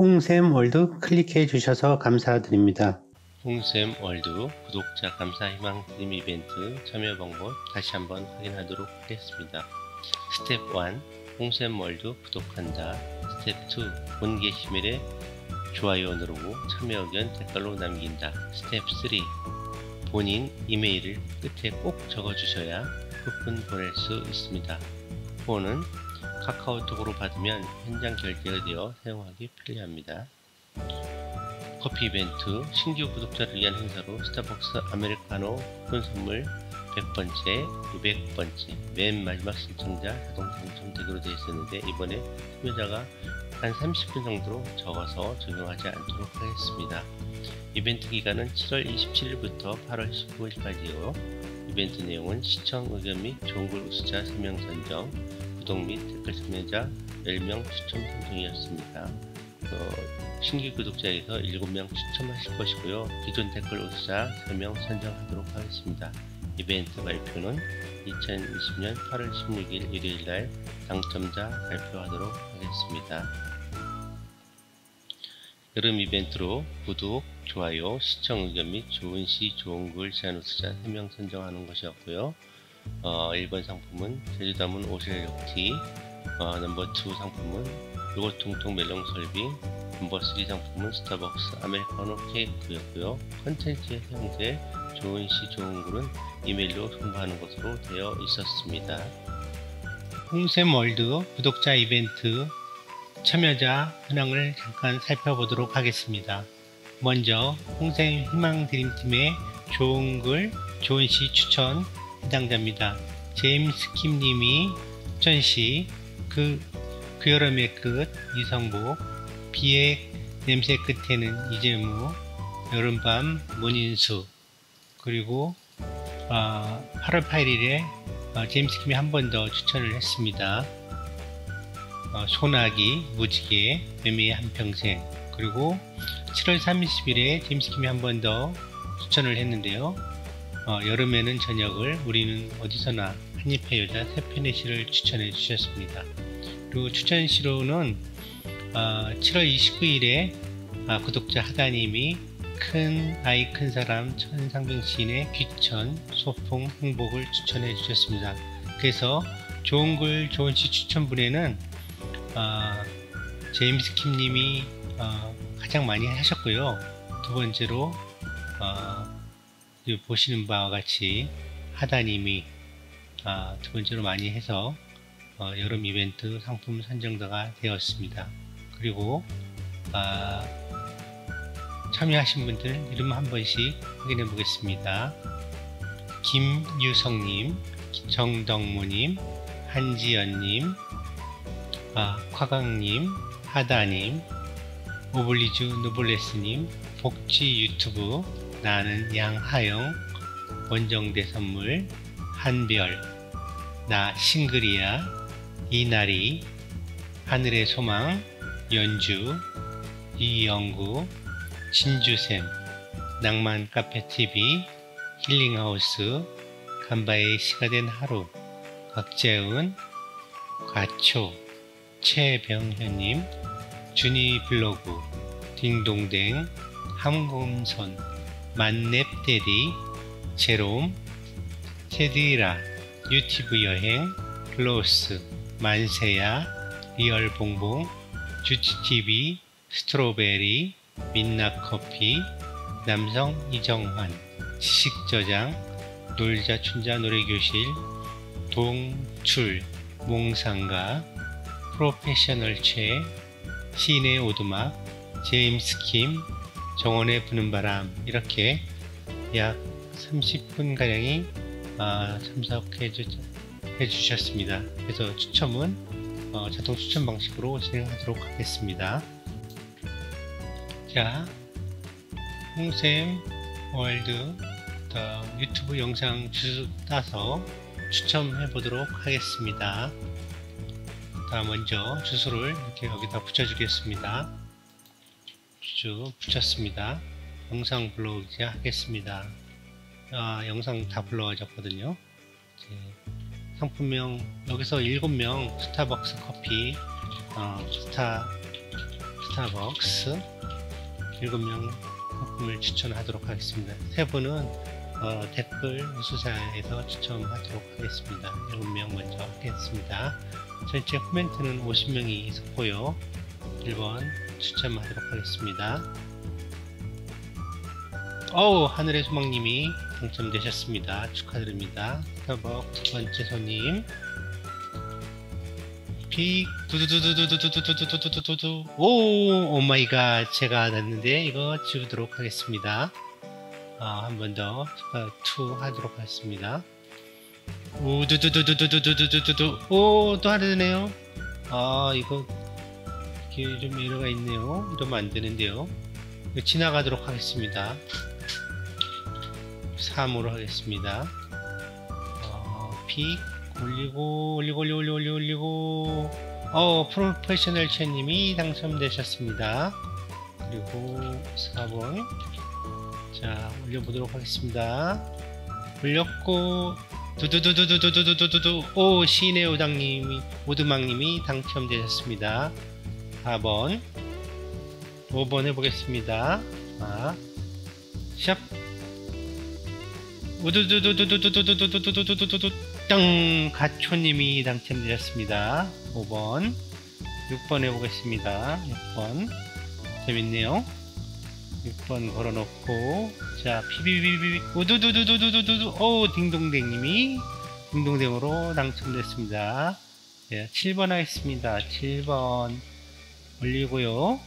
홍샘 월드 클릭해 주셔서 감사드립니다. 홍샘 월드 구독자 감사 희망 드림 이벤트 참여 방법 다시 한번 확인하도록 하겠습니다. 스텝 1 홍샘 월드 구독한다 스텝 2 본 게시물에 좋아요 누르고 참여 의견 댓글로 남긴다 스텝 3 본인 이메일을 끝에 꼭 적어주셔야 쿠폰 보낼 수 있습니다. 쿠폰은 카카오톡으로 받으면 현장 결제가 되어 사용하기 편리합니다. 커피 이벤트 신규 구독자를 위한 행사로 스타벅스 아메리카노 쿠폰 선물 100번째, 200번째 맨 마지막 신청자 자동 당첨되기로 되어 있었는데 이번에 참여자가 한 30분 정도로 적어서 적용하지 않도록 하겠습니다. 이벤트 기간은 7월 27일부터 8월 19일까지요. 이벤트 내용은 시청 의견 및 좋은 글 우수자 3명 선정, 구독 및 댓글 참여자 10명 추첨 선정이었습니다. 어, 신규 구독자에서 7명 추첨하실 것이고요. 기존 댓글 우수자 3명 선정하도록 하겠습니다. 이벤트 발표는 2020년 8월 16일 일요일 날 당첨자 발표하도록 하겠습니다. 여름 이벤트로 구독, 좋아요, 시청 의견 및 좋은 시, 좋은 글, 제안 우수자 3명 선정하는 것이었고요. 어, 1번 상품은 제주담은 욕티, 어, 넘버 2 상품은 요거 통통 멜론 설빙, 넘버 3 상품은 스타벅스 아메리카노 케이크였고요. 컨텐츠에 사용될 좋은 시, 좋은 글은 이메일로 송부하는 것으로 되어 있었습니다. 홍샘 월드 구독자 이벤트 참여자 현황을 잠깐 살펴보도록 하겠습니다. 먼저 홍샘 희망드림팀의 좋은 글, 좋은 시 추천 해당자입니다. 제임스 킴님이 추천시 그, 그 여름의 끝 이성복 비의 냄새 끝에는 이재무 여름밤 문인수 그리고 어, 8월 8일에 어, 제임스 킴이 한 번 더 추천을 했습니다. 어, 소나기, 무지개, 매미의 한평생 그리고 7월 30일에 제임스 킴이 한 번 더 추천을 했는데요. 어, 여름에는 저녁을 우리는 어디서나 한입의 여자 세편의 시를 추천해 주셨습니다. 그리고 추천 시로는 어, 7월 29일에 아, 구독자 하다님이 큰 아이 큰 사람 천상병 시인의 귀천 소풍 행복을 추천해 주셨습니다. 그래서 좋은 글 좋은 시 추천분에는 어, 제임스 킴님이 어, 가장 많이 하셨고요. 두 번째로 어, 보시는 바와 같이 하다님이 아, 두 번째로 많이 해서 어, 여름 이벤트 상품 선정자가 되었습니다. 그리고 아, 참여하신 분들 이름 한 번씩 확인해 보겠습니다. 김유성님, 정덕무님, 한지연님, 아, 화강님, 하다님, 오블리주 누블레스님, 복지 유튜브, 나는 양하영, 원정대 선물, 한별, 나 싱글이야, 이나리, 하늘의 소망, 연주, 이영구, 진주샘, 낭만 카페 TV, 힐링하우스, 간바의 시가 된 하루, 박재은, 과초, 최병현님, 준이 블로그, 딩동댕, 함금선, 만렙대리, 제롬, 테디라, 유튜브 여행, 플로스, 만세야, 리얼 봉봉, 주치TV, 스트로베리, 민나커피, 남성 이정환, 지식저장, 놀자 춘자 노래교실, 동출, 몽상가, 프로페셔널 최, 시인의 오두막, 제임스 킴, 정원의 부는 바람 이렇게 약 30분가량이 아, 참석해 주, 해주셨습니다. 그래서 추첨은 어, 자동 추첨 방식으로 진행하도록 하겠습니다. 자, 홍샘 월드 유튜브 영상 주소 따서 추첨해 보도록 하겠습니다. 자, 먼저 주소를 이렇게 여기다 붙여주겠습니다. 쭉 붙였습니다. 영상 블로그 하겠습니다. 아, 영상 다 불러졌거든요. 상품명 여기서 7명 스타벅스 커피 어, 스타 스타벅스 7명 상품을 추천하도록 하겠습니다. 세 분은 어, 댓글 우수자에서 추첨하도록 하겠습니다. 7명 먼저 하겠습니다. 전체 코멘트는 50명이 있었고요. 1번 추첨하도록 하겠습니다. 어우 하늘의 소망님이 당첨되셨습니다. 축하드립니다. 스타벅 두 번째 손님 pick 두두두두두두두두두두두두 오 oh my god 제가 났는데 이거 지우도록 하겠습니다. 아, 한 번 더 투 하도록 하겠습니다. 오 두두두두두두두두두두 오또 하려네요. 아 이거 이게 좀 에러가 있네요. 이러면 안 되는데요. 지나가도록 하겠습니다. 3으로 하겠습니다. 어, 픽 올리고 올리고 올리고 올리고 올리고 어 프로페셔널 채님이 당첨되셨습니다. 그리고 4번 자 올려보도록 하겠습니다. 올렸고 두두두두두두두두두두 오 시내 오당님이 오드망님이 당첨되셨습니다. 4번 5번 해보겠습니다. 아, 샵 우두두두두두두두두두두두두두두 땅 가초님이 당첨되셨습니다. 5번 6번 해보겠습니다. 6번 재밌네요. 6번 걸어놓고 자 피비비비 우두두두두두두두 오 딩동댕님이 딩동댕으로 당첨됐습니다. 네, 7번 하겠습니다. 7번 올리고요.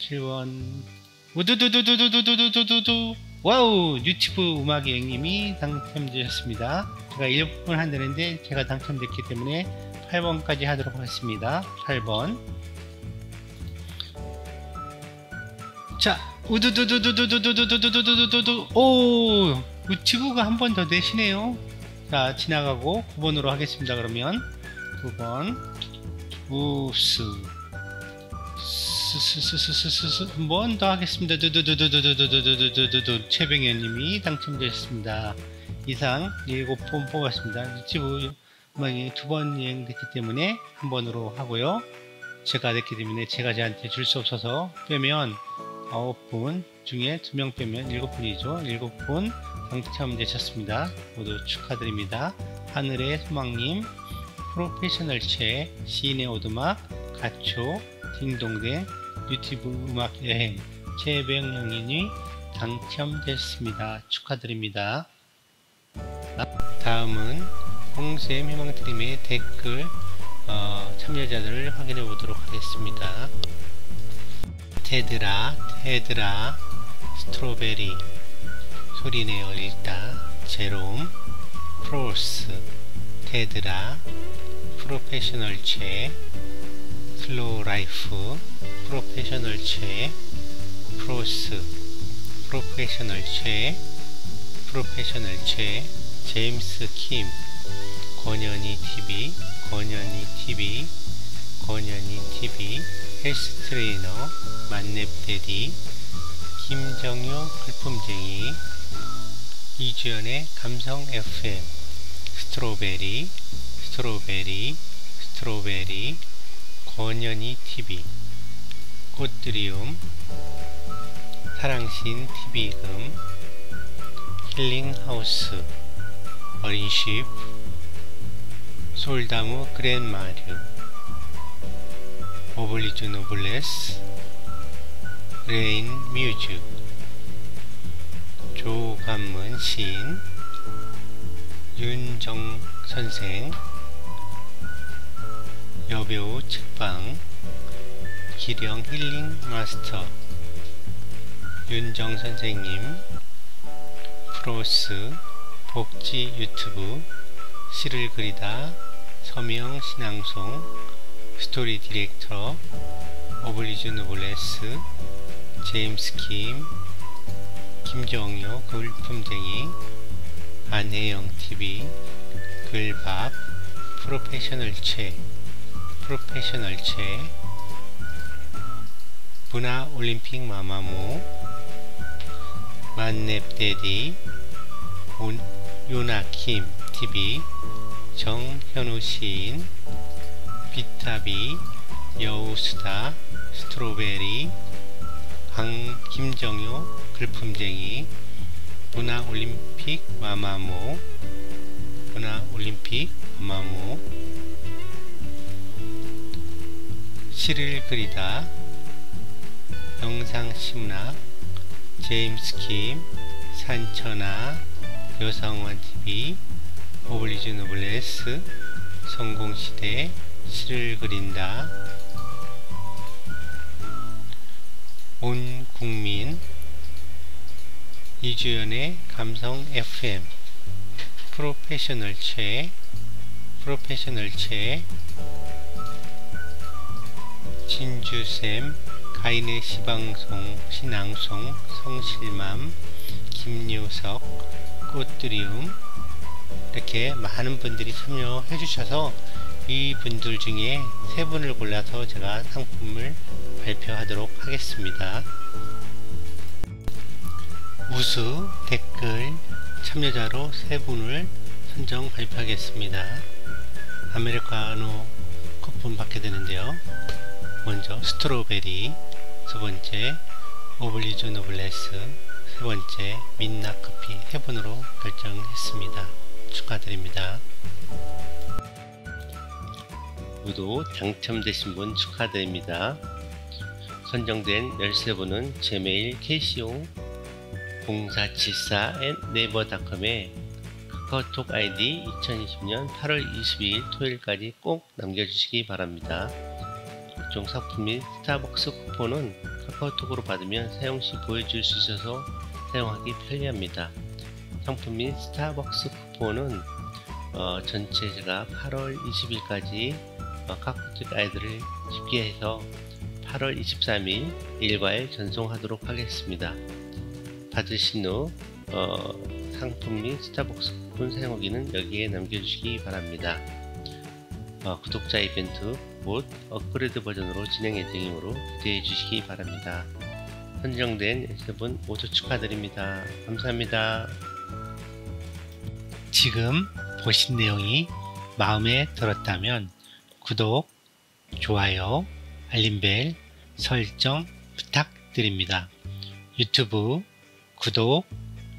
7번 우두두두두두두두두두두 와우 유튜브 음악 여행님이 당첨되셨습니다. 제가 1번 한다는데 제가 당첨됐기 때문에 8번까지 하도록 하겠습니다. 8번 자 우두두두두두두두두두두두두 오 유튜브가 한 번 더 되시네요. 자 지나가고 9번으로 하겠습니다. 그러면 9번 우스 한번 더 하겠습니다. 두두두두두두두두두두두 최병현님이 당첨되셨습니다. 이상 7번 뽑았습니다. 유튜브 음악이 두 번 여행됐기 때문에 한 번으로 하고요. 제가 됐기 때문에 제가 저한테 줄 수 없어서 빼면 9분 중에 2명 빼면 7분이죠. 7분 당첨되셨습니다. 모두 축하드립니다. 하늘의 소망님, 프로페셔널 채, 시인의 오두막, 가초, 딩동댕, 유튜브 음악 여행 최병영님이 당첨됐습니다. 축하드립니다. 다음은 홍샘 희망드림의 댓글 어, 참여자들을 확인해 보도록 하겠습니다. 테드라, 테드라, 스트로베리, 소리내어 읽다, 제롬, 프로스, 테드라, 프로페셔널 채, 슬로우 라이프, 프로페셔널 채, 프로스, 프로페셔널 채, 프로페셔널 채, 제임스 킴, 권현이 TV, 권현이 TV, 권현이 TV, 헬스 트레이너, 만렙데디, 김정효 풀품쟁이, 이주연의 감성 FM, 스트로베리, 스트로베리, 스트로베리, 권연이 TV, 꽃드리움, 사랑신 TV금, 힐링하우스, 어린 십, 솔다무 그랜마류, 오블리주 노블레스, 레인 뮤즈, 조감문 시인, 윤정 선생, 여배우 책방, 기령 힐링 마스터, 윤정 선생님, 프로스, 복지 유튜브, 시를 그리다, 서명 신앙송, 스토리 디렉터, 오블리주 노블레스, 제임스 킴, 김정효 글품쟁이, 안혜영 TV, 글밥, 프로페셔널 채, 프로페셔널 채, 분화 올림픽 마마무, 만렙데디, 요나킴 TV, 정현우 시인, 비타비, 여우수다, 스트로베리 강 김정효 글품쟁이 문화올림픽 마마무. 문화올림픽 마마무. 시를 그리다 영상심락 제임스 킴 산천아 여성원TV 오블리주 노블레스 성공시대 시를 그린다. 온 국민 이주연의 감성 FM 프로페셔널 채 프로페셔널 채 진주쌤 가인의 시방송 신앙송 성실맘 김유석 꽃드리움 이렇게 많은 분들이 참여해 주셔서 이 분들 중에 세 분을 골라서 제가 상품을 발표하도록 하겠습니다. 우수 댓글 참여자로 세 분을 선정 발표하겠습니다. 아메리카노 쿠폰 받게 되는데요. 먼저 스트로베리, 두 번째 오블리주 노블레스, 세 번째 민나 커피 세 분으로 결정했습니다. 축하드립니다. 모두 당첨되신 분 축하드립니다. 선정된 13분은 제 메일 KCO 0474 네이버닷컴에 카카오톡 아이디 2020년 8월 22일 토요일까지 꼭 남겨주시기 바랍니다. 각종 상품 및 스타벅스 쿠폰은 카카오톡으로 받으면 사용시 보여줄 수 있어서 사용하기 편리합니다. 상품 및 스타벅스 쿠폰은 어, 전체 제가 8월 20일까지 어, 카카오톡 아이들을 쉽게 해서 8월 23일 일과에 전송하도록 하겠습니다. 받으신 후 어, 상품 및 스타벅스 쿠폰 사용하기는 여기에 남겨주시기 바랍니다. 어, 구독자 이벤트 곧 업그레이드 버전으로 진행 예정이므로 기대해 주시기 바랍니다. 선정된 여러분 모두 축하드립니다. 감사합니다. 지금 보신 내용이 마음에 들었다면 구독, 좋아요, 알림벨 설정 부탁드립니다. 유튜브 구독,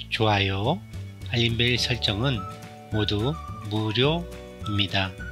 좋아요, 알림벨 설정은 모두 무료입니다.